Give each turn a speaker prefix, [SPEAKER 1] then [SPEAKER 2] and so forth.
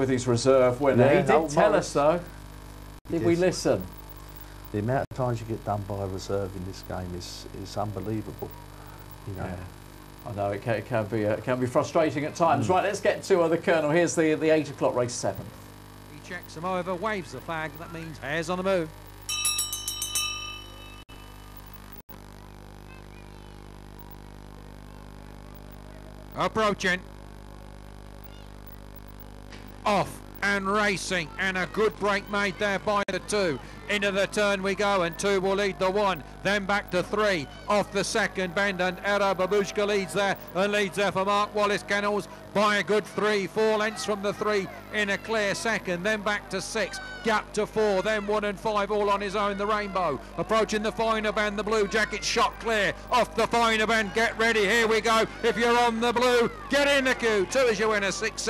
[SPEAKER 1] with his reserve winner.
[SPEAKER 2] Yeah,
[SPEAKER 1] he did
[SPEAKER 2] old
[SPEAKER 1] tell
[SPEAKER 2] Morris.
[SPEAKER 1] us though.
[SPEAKER 2] He
[SPEAKER 1] Did we
[SPEAKER 2] did.
[SPEAKER 1] listen?
[SPEAKER 2] The amount of times you get done by a reserve in this game is, is unbelievable. You know.
[SPEAKER 1] Yeah. I know it can, it can be uh, it can be frustrating at times.
[SPEAKER 2] Mm.
[SPEAKER 1] Right, let's get to uh, the Colonel. Here's the the eight o'clock race seven.
[SPEAKER 3] He checks them over, waves the flag. That means hares on the move. Approaching. Off and racing, and a good break made there by the two. Into the turn we go, and two will lead the one, then back to three. Off the second bend, and Aero Babooshka leads there, and leads there for Mark Wallis Kennels by a good three. Four lengths from the three in a clear second, then back to six, gap to four, then one and five, all on his own. The Rainbow approaching the finer band, the blue jacket shot clear off the finer band. Get ready, here we go. If you're on the blue, get in the queue. Two is you win a six.